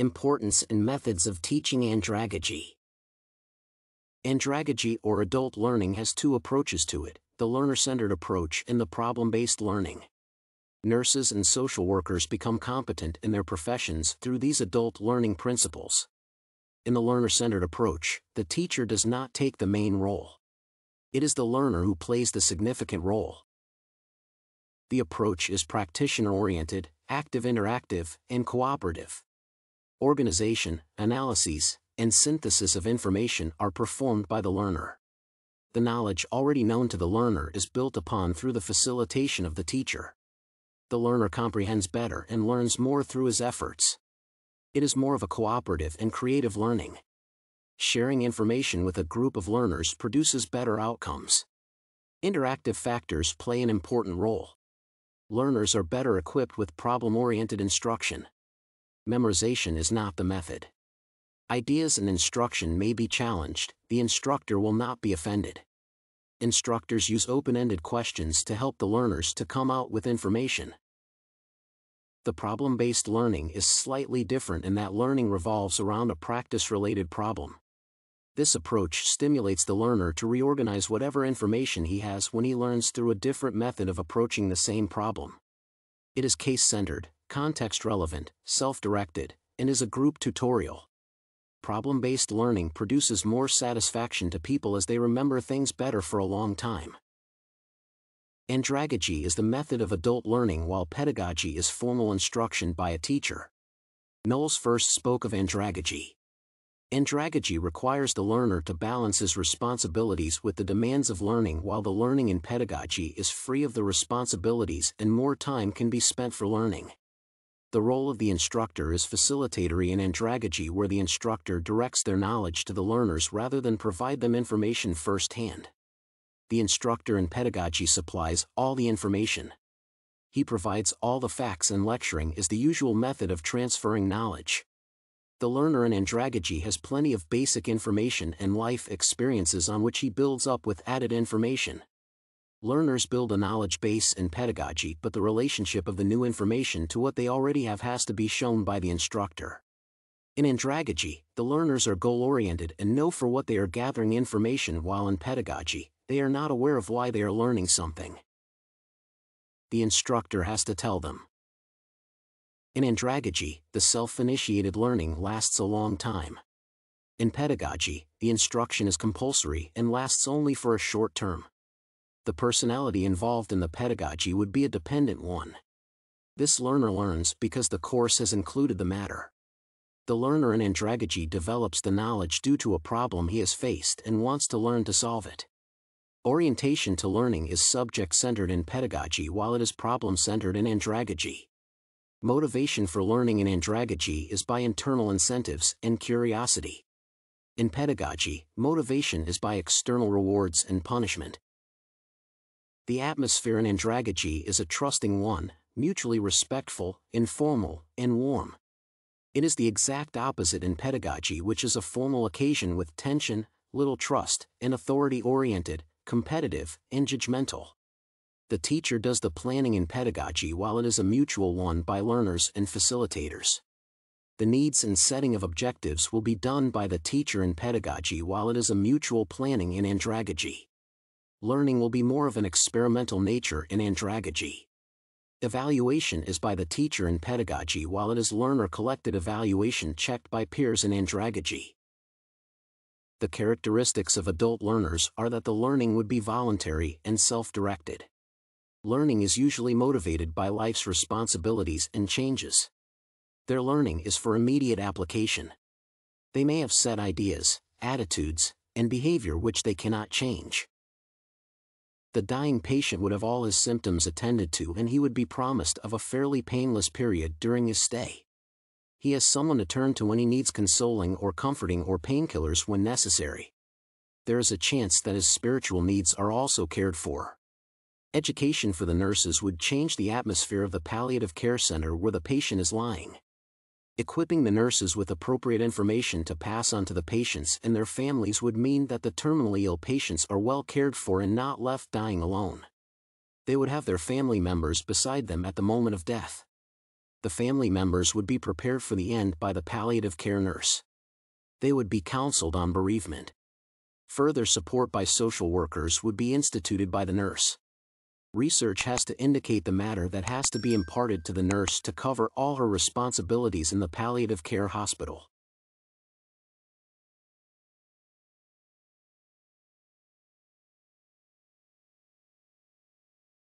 Importance and methods of teaching andragogy. Andragogy or adult learning has two approaches to it the learner centered approach and the problem based learning. Nurses and social workers become competent in their professions through these adult learning principles. In the learner centered approach, the teacher does not take the main role. It is the learner who plays the significant role. The approach is practitioner oriented, active interactive, and cooperative organization, analyses, and synthesis of information are performed by the learner. The knowledge already known to the learner is built upon through the facilitation of the teacher. The learner comprehends better and learns more through his efforts. It is more of a cooperative and creative learning. Sharing information with a group of learners produces better outcomes. Interactive factors play an important role. Learners are better equipped with problem-oriented instruction memorization is not the method. Ideas and instruction may be challenged, the instructor will not be offended. Instructors use open-ended questions to help the learners to come out with information. The problem-based learning is slightly different in that learning revolves around a practice-related problem. This approach stimulates the learner to reorganize whatever information he has when he learns through a different method of approaching the same problem. It is case-centered, context-relevant, self-directed, and is a group tutorial. Problem-based learning produces more satisfaction to people as they remember things better for a long time. Andragogy is the method of adult learning while pedagogy is formal instruction by a teacher. Knowles first spoke of andragogy. Andragogy requires the learner to balance his responsibilities with the demands of learning while the learning in pedagogy is free of the responsibilities and more time can be spent for learning. The role of the instructor is facilitatory in andragogy where the instructor directs their knowledge to the learners rather than provide them information firsthand. The instructor in pedagogy supplies all the information. He provides all the facts and lecturing is the usual method of transferring knowledge. The learner in andragogy has plenty of basic information and life experiences on which he builds up with added information. Learners build a knowledge base in pedagogy but the relationship of the new information to what they already have has to be shown by the instructor. In andragogy, the learners are goal-oriented and know for what they are gathering information while in pedagogy, they are not aware of why they are learning something. The instructor has to tell them. In andragogy, the self-initiated learning lasts a long time. In pedagogy, the instruction is compulsory and lasts only for a short term the personality involved in the pedagogy would be a dependent one. This learner learns because the course has included the matter. The learner in andragogy develops the knowledge due to a problem he has faced and wants to learn to solve it. Orientation to learning is subject-centered in pedagogy while it is problem-centered in andragogy. Motivation for learning in andragogy is by internal incentives and curiosity. In pedagogy, motivation is by external rewards and punishment, the atmosphere in andragogy is a trusting one, mutually respectful, informal, and warm. It is the exact opposite in pedagogy which is a formal occasion with tension, little trust, and authority-oriented, competitive, and judgmental. The teacher does the planning in pedagogy while it is a mutual one by learners and facilitators. The needs and setting of objectives will be done by the teacher in pedagogy while it is a mutual planning in andragogy learning will be more of an experimental nature in andragogy. Evaluation is by the teacher in pedagogy while it is learner-collected evaluation checked by peers in andragogy. The characteristics of adult learners are that the learning would be voluntary and self-directed. Learning is usually motivated by life's responsibilities and changes. Their learning is for immediate application. They may have set ideas, attitudes, and behavior which they cannot change the dying patient would have all his symptoms attended to and he would be promised of a fairly painless period during his stay. He has someone to turn to when he needs consoling or comforting or painkillers when necessary. There is a chance that his spiritual needs are also cared for. Education for the nurses would change the atmosphere of the palliative care center where the patient is lying equipping the nurses with appropriate information to pass on to the patients and their families would mean that the terminally ill patients are well cared for and not left dying alone. They would have their family members beside them at the moment of death. the family members would be prepared for the end by the palliative care nurse. They would be counseled on bereavement. Further support by social workers would be instituted by the nurse. Research has to indicate the matter that has to be imparted to the nurse to cover all her responsibilities in the palliative care hospital.